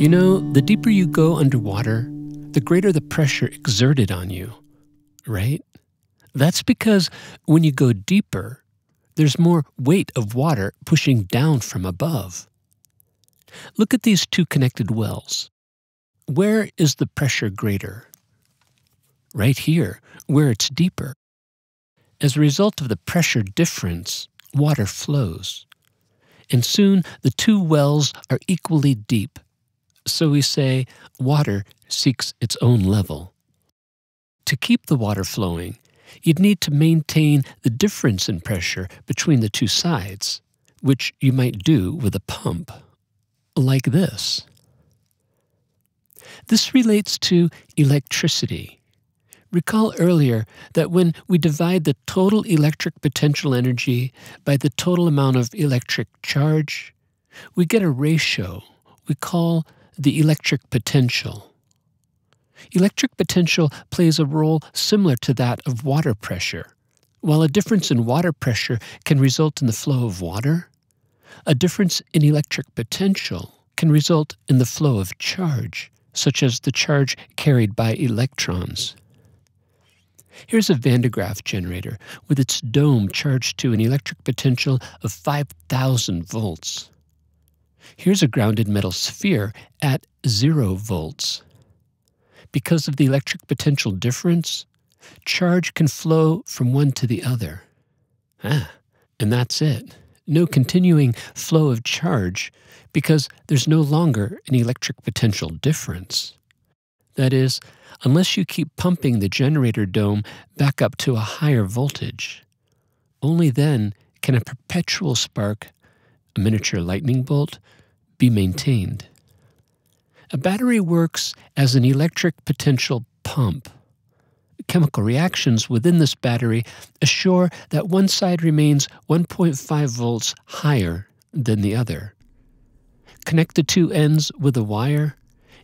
You know, the deeper you go underwater, the greater the pressure exerted on you, right? That's because when you go deeper, there's more weight of water pushing down from above. Look at these two connected wells. Where is the pressure greater? Right here, where it's deeper. As a result of the pressure difference, water flows. And soon the two wells are equally deep. So we say water seeks its own level. To keep the water flowing, you'd need to maintain the difference in pressure between the two sides, which you might do with a pump, like this. This relates to electricity. Recall earlier that when we divide the total electric potential energy by the total amount of electric charge, we get a ratio we call the electric potential. Electric potential plays a role similar to that of water pressure. While a difference in water pressure can result in the flow of water, a difference in electric potential can result in the flow of charge, such as the charge carried by electrons. Here's a Van de Graaff generator with its dome charged to an electric potential of 5,000 volts. Here's a grounded metal sphere at zero volts. Because of the electric potential difference, charge can flow from one to the other. Ah, and that's it. No continuing flow of charge because there's no longer an electric potential difference. That is, unless you keep pumping the generator dome back up to a higher voltage. Only then can a perpetual spark, a miniature lightning bolt, be maintained. A battery works as an electric potential pump. Chemical reactions within this battery assure that one side remains 1.5 volts higher than the other. Connect the two ends with a wire,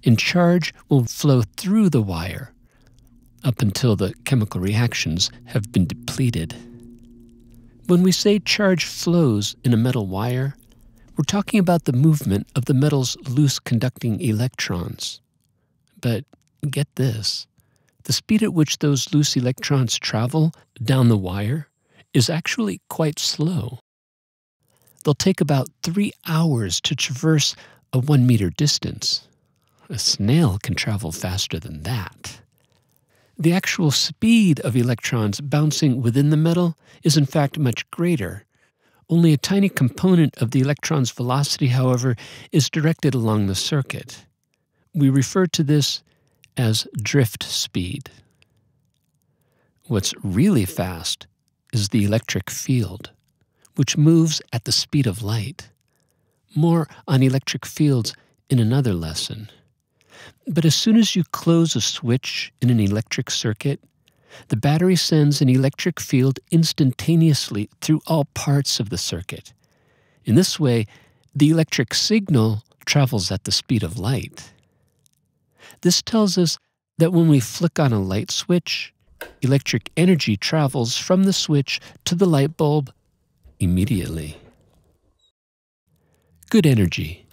and charge will flow through the wire up until the chemical reactions have been depleted. When we say charge flows in a metal wire, we're talking about the movement of the metal's loose conducting electrons. But get this the speed at which those loose electrons travel down the wire is actually quite slow. They'll take about three hours to traverse a one meter distance. A snail can travel faster than that. The actual speed of electrons bouncing within the metal is in fact much greater, only a tiny component of the electron's velocity, however, is directed along the circuit. We refer to this as drift speed. What's really fast is the electric field, which moves at the speed of light. More on electric fields in another lesson. But as soon as you close a switch in an electric circuit, the battery sends an electric field instantaneously through all parts of the circuit. In this way, the electric signal travels at the speed of light. This tells us that when we flick on a light switch, electric energy travels from the switch to the light bulb immediately. Good energy